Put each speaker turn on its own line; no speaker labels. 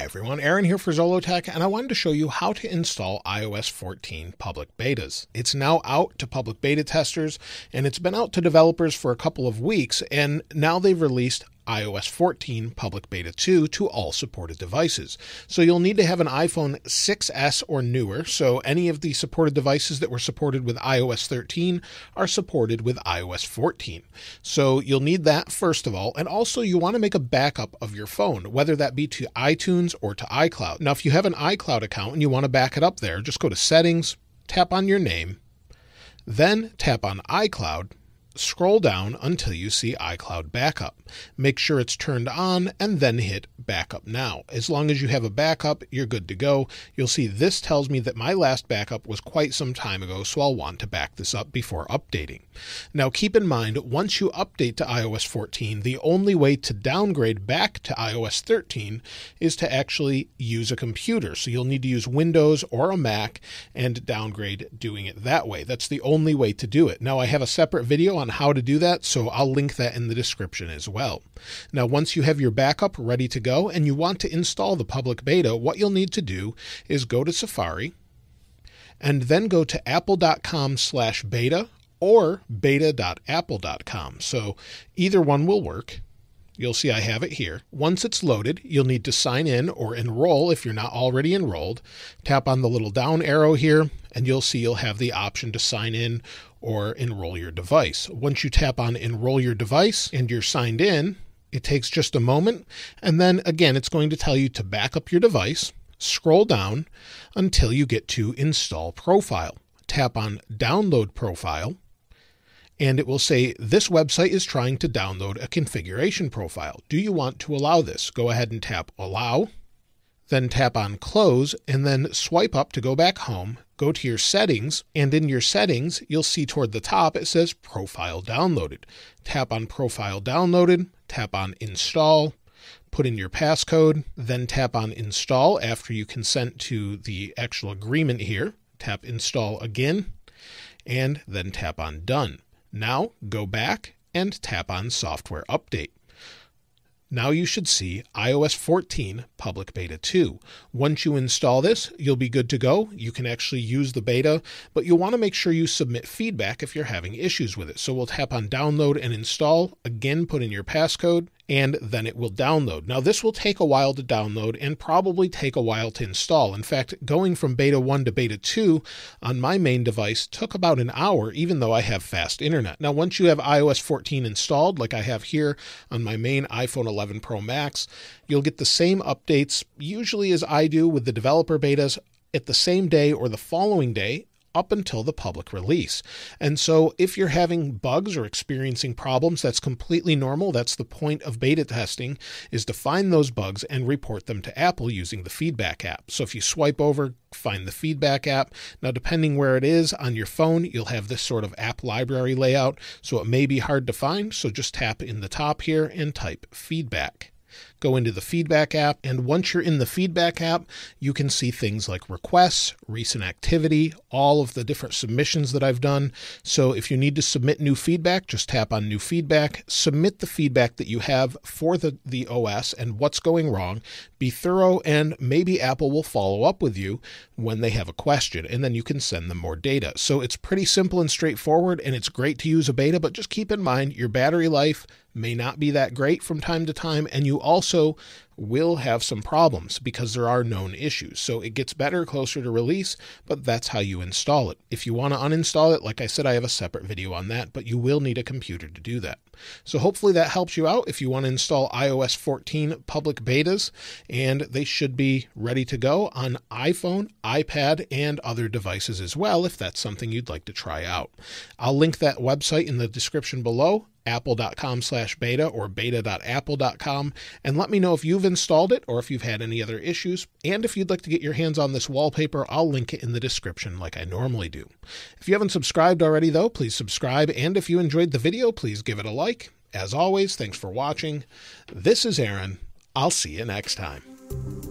Hi everyone, Aaron here for Zollotech, and I wanted to show you how to install iOS 14 public betas. It's now out to public beta testers, and it's been out to developers for a couple of weeks, and now they've released iOS 14 Public Beta 2 to all supported devices. So you'll need to have an iPhone 6S or newer. So any of the supported devices that were supported with iOS 13 are supported with iOS 14. So you'll need that first of all. And also you want to make a backup of your phone, whether that be to iTunes or to iCloud. Now, if you have an iCloud account and you want to back it up there, just go to settings, tap on your name, then tap on iCloud Scroll down until you see iCloud Backup. Make sure it's turned on and then hit Backup Now. As long as you have a backup, you're good to go. You'll see this tells me that my last backup was quite some time ago, so I'll want to back this up before updating. Now keep in mind, once you update to iOS 14, the only way to downgrade back to iOS 13 is to actually use a computer. So you'll need to use Windows or a Mac and downgrade doing it that way. That's the only way to do it. Now I have a separate video on how to do that, so I'll link that in the description as well. Now, once you have your backup ready to go and you want to install the public beta, what you'll need to do is go to Safari and then go to apple.com slash beta or beta.apple.com. So either one will work. You'll see I have it here. Once it's loaded, you'll need to sign in or enroll if you're not already enrolled. Tap on the little down arrow here, and you'll see you'll have the option to sign in or enroll your device. Once you tap on enroll your device and you're signed in, it takes just a moment. And then again, it's going to tell you to back up your device, scroll down until you get to install profile. Tap on download profile and it will say this website is trying to download a configuration profile. Do you want to allow this? Go ahead and tap allow, then tap on close, and then swipe up to go back home. Go to your settings, and in your settings, you'll see toward the top it says profile downloaded. Tap on profile downloaded, tap on install, put in your passcode, then tap on install after you consent to the actual agreement here. Tap install again, and then tap on done. Now go back and tap on Software Update. Now you should see iOS 14 Public Beta 2. Once you install this, you'll be good to go. You can actually use the beta, but you'll want to make sure you submit feedback if you're having issues with it. So we'll tap on Download and Install. Again, put in your passcode, and then it will download. Now, this will take a while to download and probably take a while to install. In fact, going from beta 1 to beta 2 on my main device took about an hour, even though I have fast internet. Now, once you have iOS 14 installed, like I have here on my main iPhone 11 Pro Max, you'll get the same updates, usually as I do with the developer betas, at the same day or the following day up until the public release. And so if you're having bugs or experiencing problems, that's completely normal. That's the point of beta testing is to find those bugs and report them to Apple using the feedback app. So if you swipe over, find the feedback app. Now depending where it is on your phone, you'll have this sort of app library layout, so it may be hard to find, so just tap in the top here and type feedback go into the feedback app. And once you're in the feedback app, you can see things like requests, recent activity, all of the different submissions that I've done. So if you need to submit new feedback, just tap on new feedback, submit the feedback that you have for the, the OS and what's going wrong. Be thorough, and maybe Apple will follow up with you when they have a question, and then you can send them more data. So it's pretty simple and straightforward, and it's great to use a beta, but just keep in mind your battery life may not be that great from time to time, and you also will have some problems because there are known issues. So it gets better closer to release, but that's how you install it. If you want to uninstall it, like I said, I have a separate video on that, but you will need a computer to do that. So hopefully that helps you out if you want to install iOS 14 public betas, and they should be ready to go on iPhone, iPad, and other devices as well if that's something you'd like to try out. I'll link that website in the description below apple.com slash beta or beta.apple.com and let me know if you've installed it or if you've had any other issues. And if you'd like to get your hands on this wallpaper, I'll link it in the description like I normally do. If you haven't subscribed already, though, please subscribe. And if you enjoyed the video, please give it a like. As always, thanks for watching. This is Aaron. I'll see you next time.